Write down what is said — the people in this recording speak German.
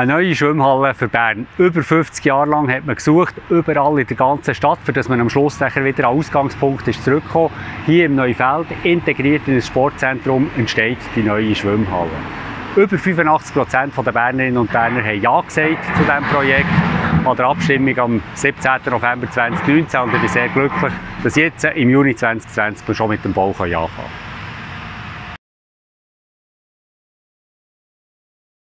Eine neue Schwimmhalle für Bern. Über 50 Jahre lang hat man gesucht, überall in der ganzen Stadt, für dass man am Schluss nachher wieder an Ausgangspunkt ist zurückgekommen. Hier im Neufeld, integriert in ein Sportzentrum, entsteht die neue Schwimmhalle. Über 85 Prozent der Bernerinnen und Berner haben Ja gesagt zu diesem Projekt an der Abstimmung am 17. November 2019 und ich bin sehr glücklich, dass jetzt im Juni 2020 schon mit dem Bau Ja kann.